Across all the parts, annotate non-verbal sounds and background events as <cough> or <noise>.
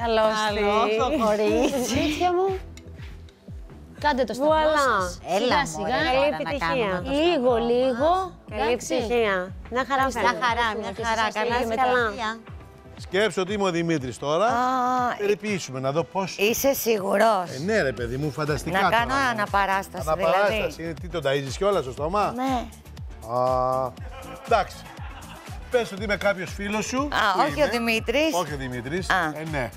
Καλώ το κορίτσι. Κορίτσια μου. Κάντε το στο Βουαλά. σας. Έλα, Σιγά μωρέ, σιγά. τώρα Καλή να επιτυχία. κάνουμε το Λίγο, σταυρό. λίγο. Καλή Εντάξει. ψυχία. Μια χαρά Μια φαίνεται. χαρά, μια Και χαρά. σας Καλά, λέγει είσαι μετά. καλά. Σκέψω ότι είμαι ο Δημήτρης τώρα. Α, Περιποιήσουμε να δω πώς... Είσαι σίγουρος. Ε, ναι ρε παιδί μου, φανταστικά Να τώρα. κάνω αναπαράσταση, Αναπαράσταση. δηλαδή. Είναι, τι τον ταΐζεις κιόλας στο στόμα; Ναι. Α, εντάξει. Πες ότι είμαι κάποιος φίλος σου. Α, Που όχι είμαι. ο Δημήτρης. Όχι ο Δημήτρης. Α. Ε, ναι.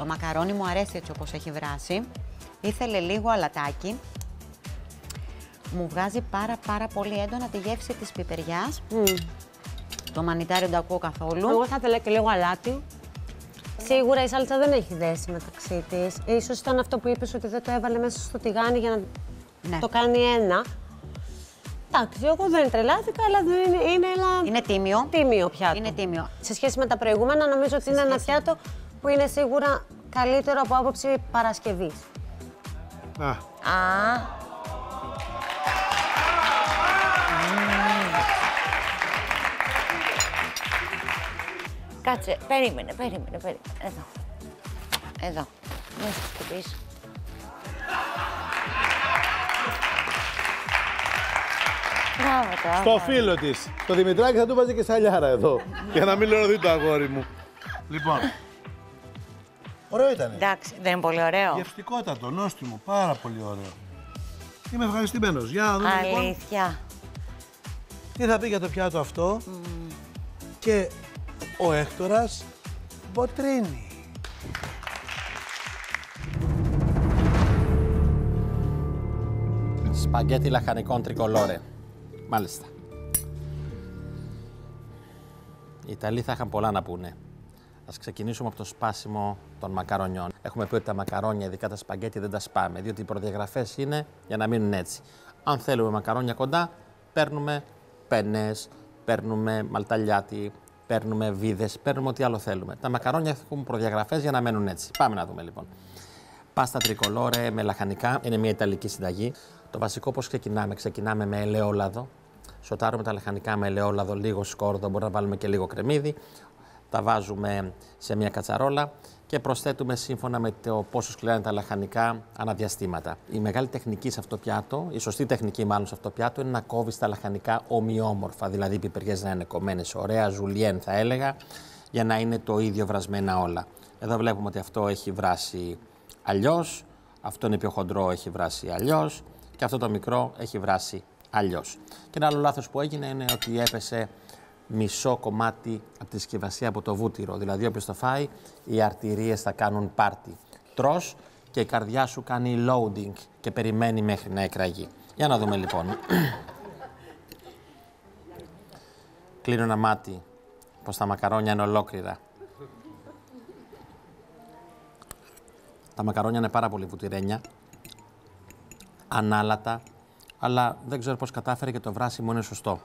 Το μακαρόνι μου αρέσει έτσι όπως έχει βράσει. Ήθελε λίγο αλατάκι. Μου βγάζει πάρα πάρα πολύ έντονα τη γεύση της πιπεριάς. Το μανιτάρι δεν το ακούω καθόλου. Εγώ θα ήθελα και λίγο αλάτι. Σίγουρα η σάλτσα δεν έχει δέσει μεταξύ της. Ίσως ήταν αυτό που είπες ότι δεν το έβαλε μέσα στο τηγάνι για να Ναι. το κάνει ένα. Εντάξει, εγώ δεν τρελάθηκα, αλλά δεν είναι, είναι ένα Είναι τίμιο. τίμιο πιάτο. Είναι τίμιο. Σε σχέση με τα προηγούμενα, νομίζω ότι είναι ένα σχέση- πιάτο που είναι σίγουρα καλύτερο από άποψη Παρασκευής. Α, Α, Κάτσε, περίμενε, περίμενε, περίμενε. Εδώ. Εδώ. Μην σου χτυπήσω. Μπράβο το στο αγόρι. φίλο της. Το Δημητράκη θα του βάζει και σαλιάρα εδώ. για να μην λερωθεί το αγόρι μου. Λοιπόν. Ωραίο ήταν. Εντάξει, δεν είναι πολύ ωραίο. Γευστικότατο, νόστιμο, πάρα πολύ ωραίο. Είμαι ευχαριστημένος. Για να δούμε λοιπόν Αλήθεια. τι θα πει για το πιάτο αυτό; Και ο Έκτορας Μποτρίνη. Σπαγκέτι λαχανικών τρικολόρε. Μάλιστα. Οι Ιταλοί θα είχαν πολλά να πούνε. Ας ξεκινήσουμε από το σπάσιμο των μακαρονιών. Έχουμε πει ότι τα μακαρόνια, ειδικά τα σπαγκέτι, δεν τα σπάμε, διότι οι προδιαγραφές είναι για να μείνουν έτσι. Αν θέλουμε μακαρόνια κοντά, παίρνουμε πένες, παίρνουμε μαλταλιάτι, παίρνουμε βίδες, παίρνουμε ό,τι άλλο θέλουμε. Τα μακαρόνια έχουν προδιαγραφές για να μένουν έτσι. Πάμε να δούμε λοιπόν. Πάστα τρικολόρε με λαχανικά είναι μια Ιταλική συνταγή. Το βασικό πώς ξεκινάμε; Ξεκινάμε με ελαιόλαδο. Σοτάρουμε τα λαχανικά με ελαιόλαδο, λίγο σκόρδο, μπορεί να βάλουμε και λίγο κρεμμύδι. Τα βάζουμε σε μια κατσαρόλα και προσθέτουμε σύμφωνα με το πόσο σκληρά είναι τα λαχανικά αναδιαστήματα. Η μεγάλη τεχνική σε αυτό το πιάτο, η σωστή τεχνική μάλλον σε αυτό το πιάτο, είναι να κόβεις τα λαχανικά ομοιόμορφα. Δηλαδή οι πιπεριέ να είναι κομμένες ωραία, ζουλιέν θα έλεγα, για να είναι το ίδιο βρασμένα όλα. Εδώ βλέπουμε ότι αυτό έχει βράσει αλλιώς, αυτό είναι πιο χοντρό, έχει βράσει αλλιώς και αυτό το μικρό έχει βράσει αλλιώς. Και ένα άλλο λάθος που έγινε είναι ότι έπεσε μισό κομμάτι από τη συσκευασία από το βούτυρο. Δηλαδή, όποιος το φάει, οι αρτηρίες θα κάνουν πάρτι. Τρως και η καρδιά σου κάνει loading και περιμένει μέχρι να εκραγεί. Για να δούμε λοιπόν. <clears throat> Κλείνω ένα μάτι πως τα μακαρόνια είναι ολόκληρα. Τα μακαρόνια είναι πάρα πολύ βουτυρένια, ανάλατα, αλλά δεν ξέρω πώς κατάφερε και το βράσιμο είναι σωστό.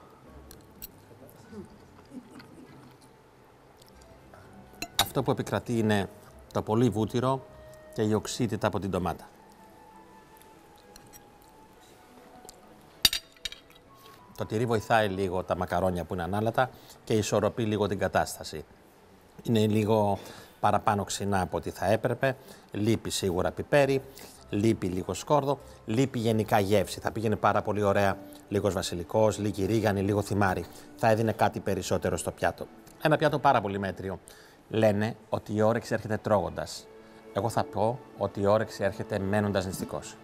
Αυτό που επικρατεί είναι το πολύ βούτυρο και η οξύτητα από την ντομάτα. Το τυρί βοηθάει λίγο τα μακαρόνια που είναι ανάλατα και ισορροπεί λίγο την κατάσταση. Είναι λίγο παραπάνω ξινά από ό,τι θα έπρεπε. Λείπει σίγουρα πιπέρι, λείπει λίγο σκόρδο, λείπει γενικά γεύση. Θα πήγαινε πάρα πολύ ωραία λίγος βασιλικός, λίγη ρίγανη, λίγο θυμάρι. Θα έδινε κάτι περισσότερο στο πιάτο. Ένα πιάτο πάρα πολύ μέτριο λένε ότι η όρεξη έρχεται τρώγοντας. Εγώ θα πω ότι η όρεξη έρχεται μένοντας νηστικός.